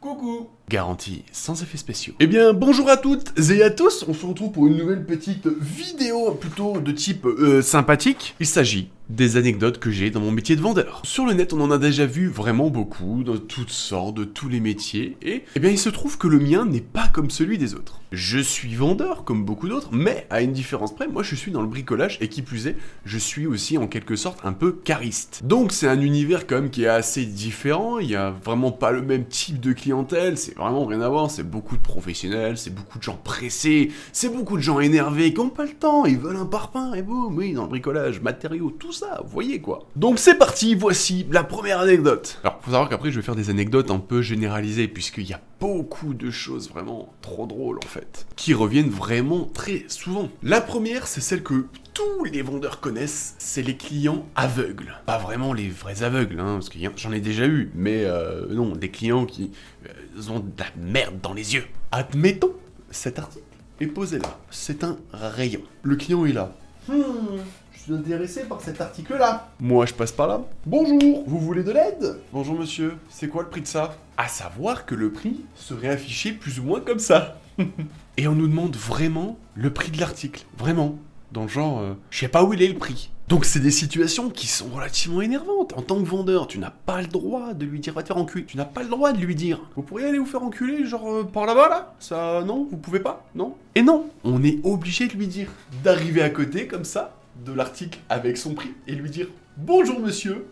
Coucou Garantie sans effets spéciaux. Eh bien, bonjour à toutes et à tous, on se retrouve pour une nouvelle petite vidéo plutôt de type euh, sympathique. Il s'agit des anecdotes que j'ai dans mon métier de vendeur. Sur le net, on en a déjà vu vraiment beaucoup, dans toutes sortes, de tous les métiers, et eh bien il se trouve que le mien n'est pas comme celui des autres. Je suis vendeur, comme beaucoup d'autres, mais à une différence près, moi je suis dans le bricolage, et qui plus est, je suis aussi en quelque sorte un peu cariste. Donc c'est un univers quand même qui est assez différent, il y a vraiment pas le même type de clientèle, c'est vraiment rien à voir, c'est beaucoup de professionnels, c'est beaucoup de gens pressés, c'est beaucoup de gens énervés qui n'ont pas le temps, ils veulent un parpaing, et boum, oui, dans le bricolage, matériaux, tout ça, vous voyez quoi. Donc c'est parti, voici la première anecdote. Alors, faut savoir qu'après je vais faire des anecdotes un peu généralisées, puisqu'il y a beaucoup de choses vraiment trop drôles en fait, qui reviennent vraiment très souvent. La première, c'est celle que tous les vendeurs connaissent, c'est les clients aveugles. Pas vraiment les vrais aveugles, hein, parce que j'en ai déjà eu, mais euh, non, des clients qui euh, ont de la merde dans les yeux. Admettons, cet article est posé là. C'est un rayon. Le client est là. Hmm, suis intéressé par cet article-là. Moi, je passe par là. Bonjour, vous voulez de l'aide? Bonjour monsieur, c'est quoi le prix de ça? À savoir que le prix serait affiché plus ou moins comme ça. Et on nous demande vraiment le prix de l'article. Vraiment dans le genre, euh, je sais pas où il est le prix. Donc c'est des situations qui sont relativement énervantes. En tant que vendeur, tu n'as pas le droit de lui dire va te faire enculer. Tu n'as pas le droit de lui dire vous pourriez aller vous faire enculer genre euh, par là-bas là? Ça non, vous pouvez pas? Non? Et non, on est obligé de lui dire d'arriver à côté comme ça de l'article avec son prix et lui dire bonjour monsieur,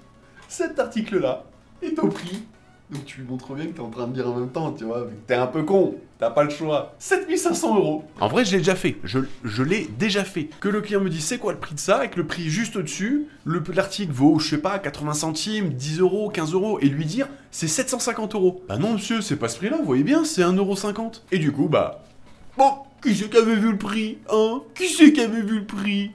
cet article là est au prix donc tu lui montres bien que t'es en train de dire en même temps, tu vois, t'es un peu con, t'as pas le choix. 7500 euros En vrai, je l'ai déjà fait, je, je l'ai déjà fait. Que le client me dise c'est quoi le prix de ça, avec le prix juste au-dessus, l'article vaut, je sais pas, 80 centimes, 10 euros, 15 euros, et lui dire c'est 750 euros. Bah non monsieur, c'est pas ce prix-là, vous voyez bien, c'est 1,50€. Et du coup, bah... Bon, qui c'est qui avait vu le prix, hein? Qui c'est qui avait vu le prix?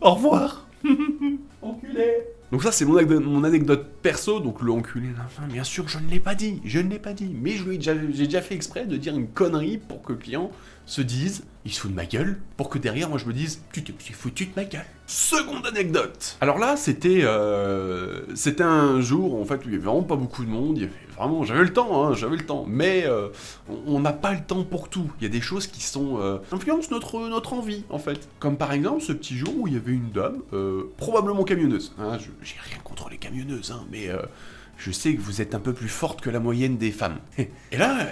Au revoir. Enculé. Donc ça c'est mon, anecdote perso, donc le enculé fin, bien sûr je ne l'ai pas dit, je ne l'ai pas dit, mais j'ai déjà, déjà fait exprès de dire une connerie pour que le client se dise, il se fout de ma gueule, pour que derrière moi je me dise, tu t'es foutu de ma gueule? Seconde anecdote Alors là c'était euh, c'était un jour en fait où il y avait vraiment pas beaucoup de monde, il y avait vraiment, j'avais le temps, hein, j'avais le temps, mais euh, on n'a pas le temps pour tout. Il y a des choses qui sont euh, influencent notre, notre envie, en fait. Comme par exemple ce petit jour où il y avait une dame, euh, probablement camionneuse. Hein, J'ai rien contre les camionneuses, hein, mais je sais que vous êtes un peu plus forte que la moyenne des femmes. Et là, euh,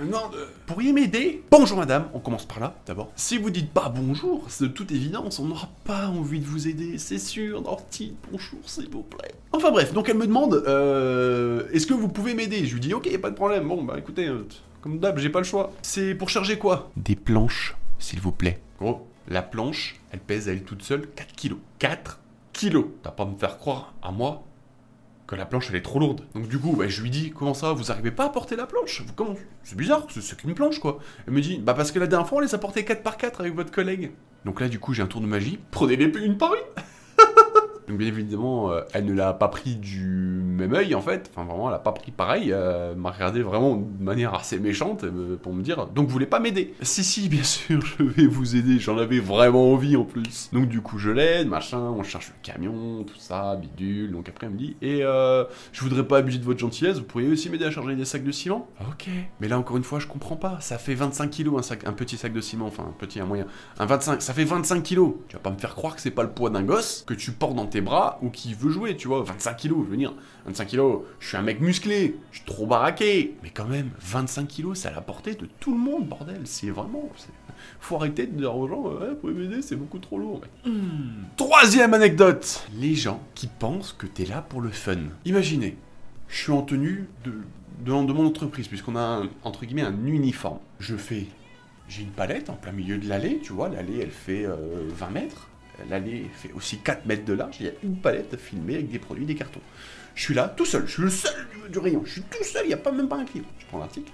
maintenant, euh, pourriez m'aider Bonjour madame, on commence par là d'abord. Si vous dites pas bonjour, de toute évidence, on n'aura pas envie de vous aider, c'est sûr. Non, dites bonjour s'il vous plaît. Enfin bref, donc elle me demande, euh, est-ce que vous pouvez m'aider Je lui dis, ok, pas de problème. Bon, bah écoutez, comme d'hab, j'ai pas le choix. C'est pour charger quoi Des planches, s'il vous plaît. Gros, la planche, elle pèse à elle toute seule 4 kilos. 4 kilos T'as pas me faire croire à moi que la planche elle est trop lourde. Donc du coup, bah, je lui dis comment ça, vous arrivez pas à porter la planche? Comment C'est bizarre, c'est qu'une planche quoi. Elle me dit bah parce que la dernière fois on les a portées 4 par 4 avec votre collègue. Donc là du coup j'ai un tour de magie, prenez les une par une donc bien évidemment, euh, elle ne l'a pas pris du même œil en fait. Enfin vraiment, elle a pas pris pareil. Elle m'a regardé vraiment de manière assez méchante euh, pour me dire donc vous voulez pas m'aider? Si si, bien sûr, je vais vous aider. J'en avais vraiment envie en plus. Donc du coup, je l'aide, machin. On cherche le camion, tout ça, bidule. Donc après, elle me dit et euh, je voudrais pas abuser de votre gentillesse. Vous pourriez aussi m'aider à charger des sacs de ciment Ok. Mais là encore une fois, je comprends pas. Ça fait 25 kilos un sac, un petit sac de ciment. Enfin, un petit, un moyen. Un 25. Ça fait 25 kilos. Tu vas pas me faire croire que c'est pas le poids d'un gosse que tu portes dans bras ou qui veut jouer, tu vois. 25 kilos, je veux dire. 25 kilos, je suis un mec musclé, je suis trop baraqué. Mais quand même, 25 kilos, c'est à la portée de tout le monde, bordel. C'est vraiment. Faut arrêter de dire aux gens, ouais, vous pouvez m'aider, c'est beaucoup trop lourd. Hmm. Troisième anecdote les gens qui pensent que t'es là pour le fun. Imaginez, je suis en tenue de, de, mon entreprise, puisqu'on a, entre guillemets, un uniforme. Je fais. J'ai une palette en plein milieu de l'allée, tu vois, l'allée elle fait 20 euh, mètres. L'allée fait aussi 4 mètres de large, il y a une palette filmée avec des produits, des cartons. Je suis là, tout seul, je suis le seul du, rayon, je suis tout seul, il n'y a pas même pas un client. Je prends l'article,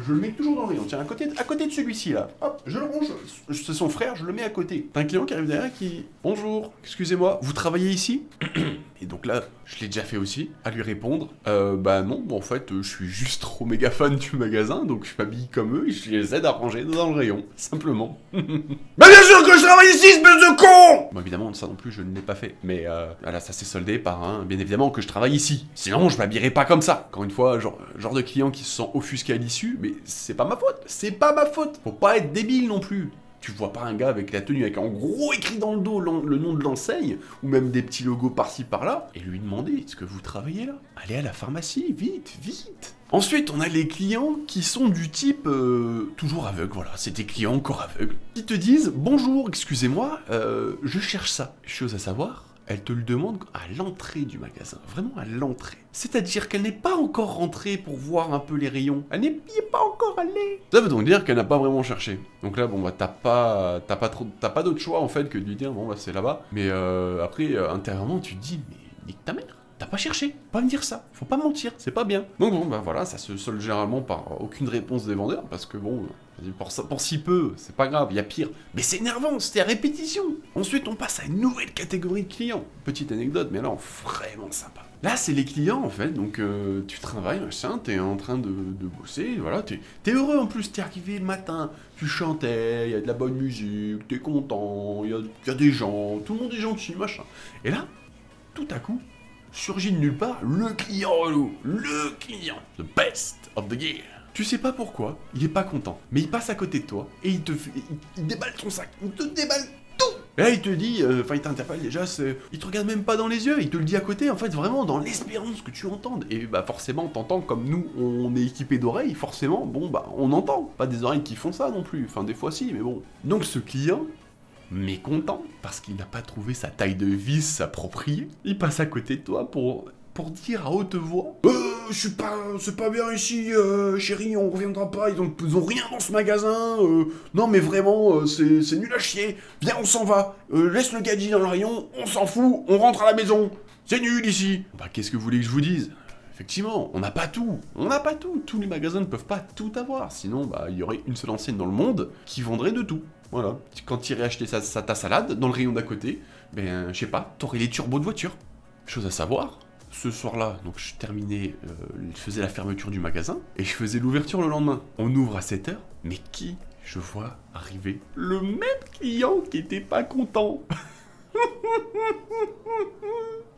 je le mets toujours dans le rayon. Tiens, à côté, à côté de celui-ci là. Hop, je le range. C'est son frère, je le mets à côté. T'as un client qui arrive derrière qui. Bonjour, excusez-moi, vous travaillez ici? Et donc là, je l'ai déjà fait aussi, à lui répondre. Euh, bah non, en fait, je suis juste trop méga fan du magasin, donc je m'habille comme eux et je les aide à ranger dans le rayon, simplement. bah bien sûr que je travaille ici, espèce de con Bon, évidemment, ça non plus, je ne l'ai pas fait. Mais euh, voilà, ça s'est soldé par un, bien évidemment, que je travaille ici. Sinon, je m'habillerai pas comme ça. Encore une fois, genre, genre de client qui se sent offusqué à l'issue, mais c'est pas ma faute. C'est pas ma faute. Faut pas être débile non plus tu vois pas un gars avec la tenue avec en gros écrit dans le dos le nom de l'enseigne, ou même des petits logos par-ci par-là, et lui demander est-ce que vous travaillez là? Allez à la pharmacie, vite, vite Ensuite, on a les clients qui sont du type euh, toujours aveugles, voilà, c'est des clients encore aveugles, qui te disent bonjour, excusez-moi, euh, je cherche ça. Chose à savoir, elle te le demande à l'entrée du magasin, vraiment à l'entrée. C'est-à-dire qu'elle n'est pas encore rentrée pour voir un peu les rayons. Elle n'est pas encore allée. Ça veut donc dire qu'elle n'a pas vraiment cherché. Donc là, bon bah t'as pas, t'as pas d'autre choix en fait que de lui dire bon bah c'est là-bas. Mais euh, après euh, intérieurement tu te dis mais nique ta mère. T'as pas cherché, pas me dire ça, faut pas mentir, c'est pas bien. Donc bon, bah voilà, ça se solde généralement par aucune réponse des vendeurs, parce que bon, pour, pour si peu, c'est pas grave, il y a pire. Mais c'est énervant, c'était à répétition. Ensuite, on passe à une nouvelle catégorie de clients. Petite anecdote, mais alors vraiment sympa. Là, c'est les clients en fait, donc euh, tu travailles, machin, t'es en train de, bosser, voilà, t'es es heureux en plus, t'es arrivé le matin, tu chantais, il y a de la bonne musique, t'es content, il y a, des gens, tout le monde est gentil, machin. Et là, tout à coup, surgit de nulle part le client relou, le client, the best of the year. Tu sais pas pourquoi, il est pas content, mais il passe à côté de toi et il te fait, il, déballe ton sac, il te déballe tout. Et là il te dit, euh, enfin il t'interpelle déjà, il te regarde même pas dans les yeux, il te le dit à côté, en fait vraiment dans l'espérance que tu entendes. Et bah forcément t'entends comme nous on est équipé d'oreilles, forcément bon bah on entend, pas des oreilles qui font ça non plus, enfin des fois si, mais bon. Donc ce client mécontent parce qu'il n'a pas trouvé sa taille de vis appropriée. Il passe à côté de toi pour, pour dire à haute voix Euh, je suis pas. C'est pas bien ici, euh, chérie, on reviendra pas, ils ont, ils ont rien dans ce magasin. Euh, non, mais vraiment, euh, c'est nul à chier. Viens, on s'en va. laisse le gadget dans le rayon, on s'en fout, on rentre à la maison. C'est nul ici. Bah, qu'est-ce que vous voulez que je vous dise? Effectivement, on n'a pas tout. On n'a pas tout. Tous les magasins ne peuvent pas tout avoir. Sinon, bah, il y aurait une seule enseigne dans le monde qui vendrait de tout. Voilà. Quand tu irais acheter sa, ta salade dans le rayon d'à côté, ben, je sais pas, t'aurais les turbos de voiture. Chose à savoir, ce soir-là, donc je terminais, euh, je faisais la fermeture du magasin et je faisais l'ouverture le lendemain. On ouvre à 7h, mais qui je vois arriver Le même client qui était pas content.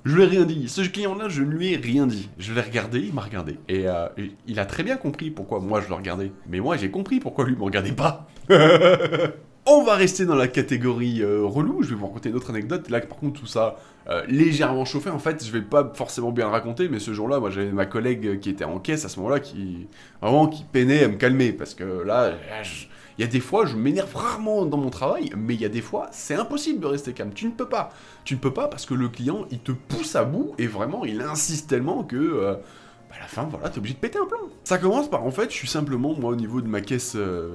Je lui ai rien dit. Ce client-là, je ne lui ai rien dit. Je l'ai regardé, il m'a regardé. Et euh, il a très bien compris pourquoi moi je le regardais. Mais moi, j'ai compris pourquoi lui me regardait pas. On va rester dans la catégorie euh, relou. Je vais vous raconter une autre anecdote. Là, par contre, tout ça euh, légèrement chauffé. En fait, je vais pas forcément bien le raconter, mais ce jour-là, moi, j'avais ma collègue qui était en caisse à ce moment-là, qui vraiment qui peinait à me calmer parce que là, il y a des fois, je m'énerve rarement dans mon travail, mais il y a des fois, c'est impossible de rester calme. Tu ne peux pas. Tu ne peux pas parce que le client, il te pousse à bout et vraiment, il insiste tellement que euh, à la fin, voilà, t'es obligé de péter un plomb. Ça commence par, en fait, je suis simplement, moi, au niveau de ma caisse euh,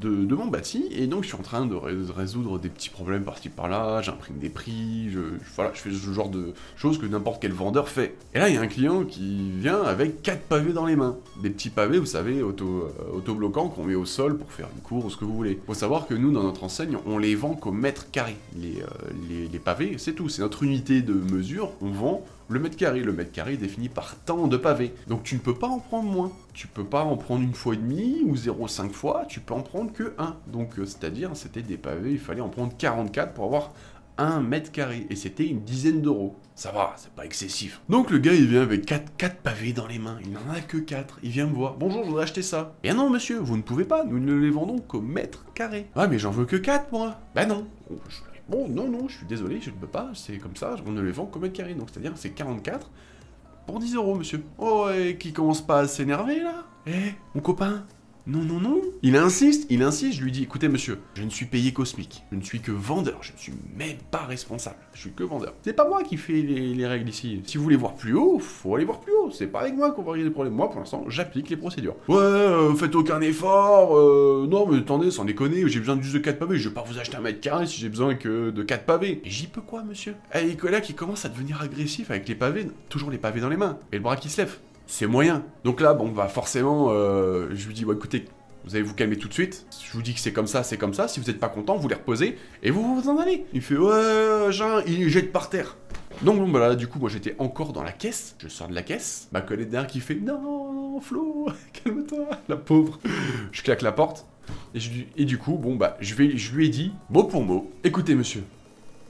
de, mon bâti, et donc je suis en train de, résoudre des petits problèmes par-ci par-là, j'imprime des prix, je, voilà, je fais ce genre de choses que n'importe quel vendeur fait. Et là, il y a un client qui vient avec quatre pavés dans les mains. Des petits pavés, vous savez, auto, euh, autobloquants qu'on met au sol pour faire une cour ou ce que vous voulez. Faut savoir que nous, dans notre enseigne, on les vend qu'au mètre carré. Les, euh, les pavés, c'est tout, c'est notre unité de mesure, on vend le mètre carré. Le mètre carré est défini par tant de pavés. Donc tu ne peux pas en prendre moins. Tu peux pas en prendre une fois et demi ou 0,5 fois, tu peux en prendre que un. Donc euh, c'est-à-dire, c'était des pavés, il fallait en prendre 44 pour avoir un mètre carré. Et c'était une dizaine d'euros. Ça va, c'est pas excessif. Donc le gars, il vient avec 4, 4 pavés dans les mains. Il n'en a que 4. Il vient me voir. Bonjour, je voudrais acheter ça. Eh non, monsieur, vous ne pouvez pas. Nous ne les vendons qu'au mètre carré. Ah, mais j'en veux que 4, moi. Ben non. Oh, Bon, non, non, je suis désolé, je ne peux pas, c'est comme ça, on ne les vend qu'au mètre carré, donc c'est-à-dire c'est 44 pour 10 euros, monsieur. Oh, et qui commence pas à s'énerver, là? Eh, mon copain non, non, non. Il insiste, il insiste, je lui dis, écoutez monsieur, je ne suis payé cosmique, je ne suis que vendeur, je ne suis même pas responsable, je suis que vendeur. C'est pas moi qui fais les, règles ici. Si vous voulez voir plus haut, faut aller voir plus haut, c'est pas avec moi qu'on va régler les problèmes. Moi, pour l'instant, j'applique les procédures. Ouais, euh, faites aucun effort, euh, non mais attendez, sans déconner, j'ai besoin juste de 4 pavés, je vais pas vous acheter un mètre carré si j'ai besoin que de 4 pavés. J'y peux quoi, monsieur? Eh, Nicolas qui commence à devenir agressif avec les pavés, toujours les pavés dans les mains, et le bras qui se lève. C'est moyen. Donc là, bon, bah forcément, euh, je lui dis, écoutez, vous allez vous calmer tout de suite. Je vous dis que c'est comme ça, c'est comme ça. Si vous n'êtes pas content, vous les reposez et vous vous en allez. Il fait, ouais, Jean, il jette par terre. Donc bon, bah là, du coup, moi j'étais encore dans la caisse. Je sors de la caisse. Ma collègue derrière qui fait, non, Flo, calme-toi, la pauvre. Je claque la porte. Et, je, du coup, bon, bah, je, vais, je lui ai dit, mot pour mot, écoutez, monsieur,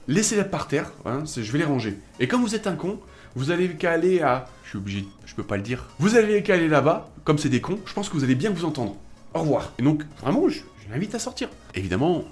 laissez-les par terre, hein, je vais les ranger. Et quand vous êtes un con, vous allez qu'à aller à... Je suis obligé, je peux pas le dire. Vous allez qu'à là-bas, comme c'est des cons, je pense que vous allez bien vous entendre. Au revoir. Et donc, vraiment, je, je l'invite à sortir. Évidemment,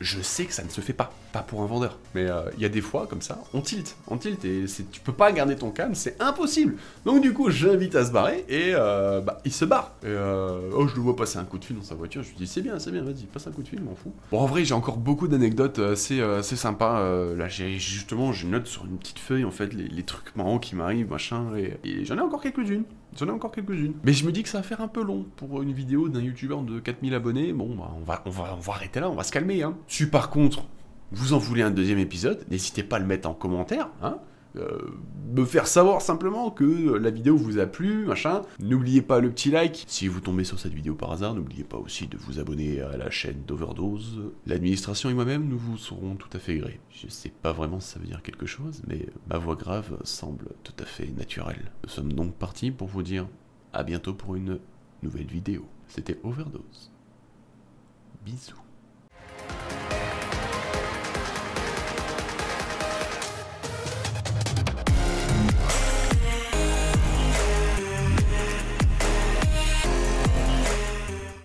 je sais que ça ne se fait pas, pas pour un vendeur. Mais euh, il y a des fois, comme ça, on tilt, on tilt, et tu peux pas garder ton calme, c'est impossible. Donc du coup, j'invite à se barrer, et euh, bah, il se barre. Euh, oh, je le vois passer un coup de fil dans sa voiture, je lui dis, c'est bien, c'est bien, vas-y, passe un coup de fil, m'en fous. Bon, en vrai, j'ai encore beaucoup d'anecdotes assez, assez sympas. là, j'ai justement, note sur une petite feuille, en fait, les, trucs marrants qui m'arrivent, machin, et j'en ai encore quelques-unes. J'en ai encore quelques-unes. Mais je me dis que ça va faire un peu long pour une vidéo d'un youtubeur de 4000 abonnés. Bon, bah, on, va, on, va, va arrêter là, on va se calmer. Hein. Si par contre, vous en voulez un deuxième épisode, n'hésitez pas à le mettre en commentaire. Hein me faire savoir simplement que la vidéo vous a plu, machin. N'oubliez pas le petit like. Si vous tombez sur cette vidéo par hasard, n'oubliez pas aussi de vous abonner à la chaîne d'Overdose. L'administration et moi-même, nous vous serons tout à fait gré. Je sais pas vraiment si ça veut dire quelque chose, mais ma voix grave semble tout à fait naturelle. Nous sommes donc partis pour vous dire à bientôt pour une nouvelle vidéo. C'était Overdose. Bisous.